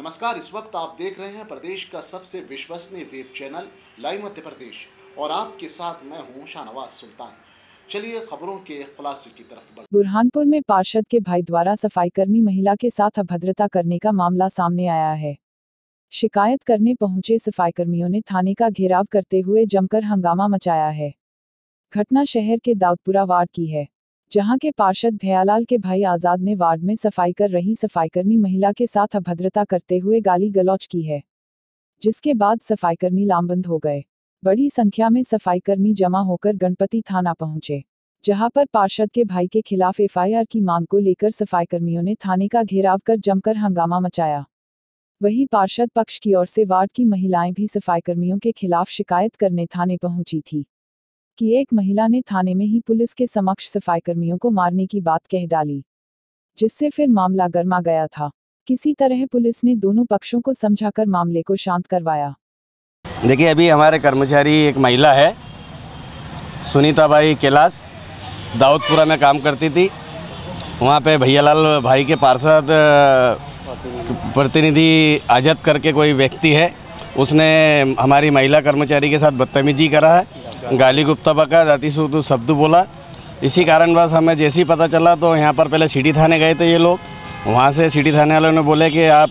नमस्कार, इस वक्त आप देख रहे हैं प्रदेश का सबसे विश्वसनीय web channel, live Madhya Pradesh, और आपके साथ मैं हूँ शाहनवाज सुल्तान। चलिए खबरों के खुलासे की तरफ़ बुरहानपुर में पार्षद के भाई द्वारा सफाईकर्मी महिला के साथ अभद्रता करने का मामला सामने आया है। शिकायत करने पहुँचे सफाईकर्मियों ने थाने का घेराव करते हुए जमकर हंगामा मचाया है। घटना शहर के दाऊदपुरा वार्ड की है। जहाँ के पार्षद भयालाल के भाई आज़ाद ने वार्ड में सफ़ाई कर रही सफाईकर्मी महिला के साथ अभद्रता करते हुए गाली गलौच की है, जिसके बाद सफाईकर्मी लामबंद हो गए। बड़ी संख्या में सफाईकर्मी जमा होकर गणपति थाना पहुँचे, जहाँ पर पार्षद के भाई के खिलाफ एफआईआर की मांग को लेकर सफाईकर्मियों ने थाने का घेराव कर जमकर हंगामा मचाया। वहीं पार्षद पक्ष की ओर से वार्ड की महिलाएँ भी सफाईकर्मियों के खिलाफ शिकायत करने थाने पहुँची थी। कि एक महिला ने थाने में ही पुलिस के समक्ष सफाईकर्मियों को मारने की बात कह डाली, जिससे फिर मामला गर्मा गया था। किसी तरह पुलिस ने दोनों पक्षों को समझाकर मामले को शांत करवाया। देखिए, अभी हमारे कर्मचारी एक महिला है सुनीता सुनीताबाई कैलाश, दाऊदपुरा में काम करती थी। वहाँ पे भैयालाल भाई के पार्षद प्रतिनिधि आजत करके कोई व्यक्ति है, उसने हमारी महिला कर्मचारी के साथ बदतमीजी करा है। गाली गुप्ता बका जाति सूतु शब्द बोला। इसी कारण बस हमें जैसे ही पता चला तो यहाँ पर पहले सिटी थाने गए थे ये लोग। वहाँ से सिटी थाने वालों ने बोले कि आप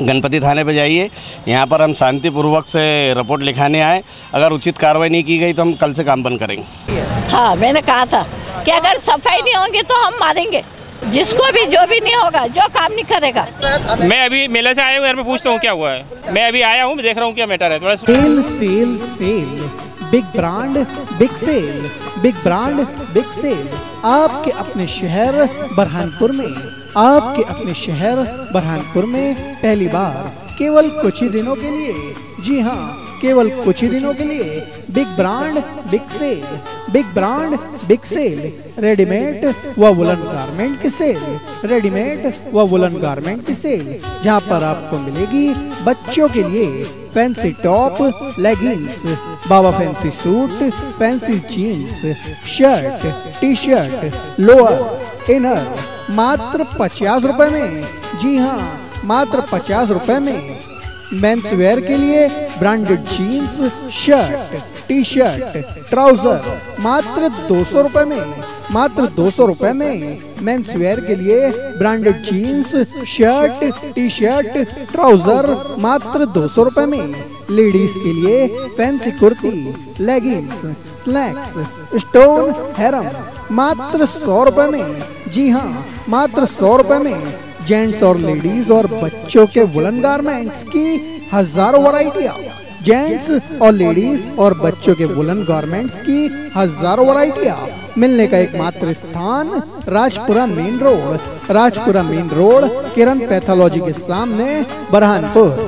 गणपति थाने पे जाइए। यहाँ पर हम शांतिपूर्वक से रिपोर्ट लिखाने आए। अगर उचित कार्रवाई नहीं की गई तो हम कल से काम बंद करेंगे। हाँ मैंने कहा था कि अगर सफ़ाई नहीं होगी तो हम मारेंगे। जिसको भी जो भी नहीं होगा जो काम नहीं करेगा। मैं अभी मेले से आया हूँ घर में पूछता हूँ क्या हुआ है? मैं अभी आया हूँ देख रहा हूँ क्या मैटर है। थोड़ा sale sale sale big brand, big sale, big brand, big sale. आपके अपने शहर बरहानपुर में, आपके अपने शहर बरहानपुर में पहली बार, केवल कुछ ही दिनों के लिए। जी हाँ केवल कुछ ही दिनों के लिए। Big brand, big sale, big brand, big sale. Readymade व वुलन गारमेंट की सेल, रेडीमेड व वुलन गारमेंट की सेल, जहाँ पर आपको मिलेगी बच्चों के लिए फैंसी टॉप लेगिंग्स बाबा fancy suit fancy jeans shirt T shirt lower inner मात्र पचास रुपए में। जी हाँ मात्र पचास रुपए में। मेंस वेयर के लिए branded jeans shirt T shirt trouser मात्र दो सौ रुपए में। मात्र दो सौ रूपए में मेंस वेयर के लिए branded jeans shirt T shirt trouser मात्र दो सौ रूपए में लेडीज़ के लिए fancy kurti leggings slacks stone harem मात्र सौ रूपए में जी हाँ मात्र सौ रूपए में जेंट्स और लेडीज़ और बच्चों के वुलन गारमेंट्स की हज़ारों वैरायटियाँ जेंट्स और लेडीज़ और बच्चों के वुलन गारमेंट्स की हज़ारों वराइटिया मिलने का एकमात्र स्थान Rajpura main road. Rajpura main road Kiran pathology के सामने बरहानपुर।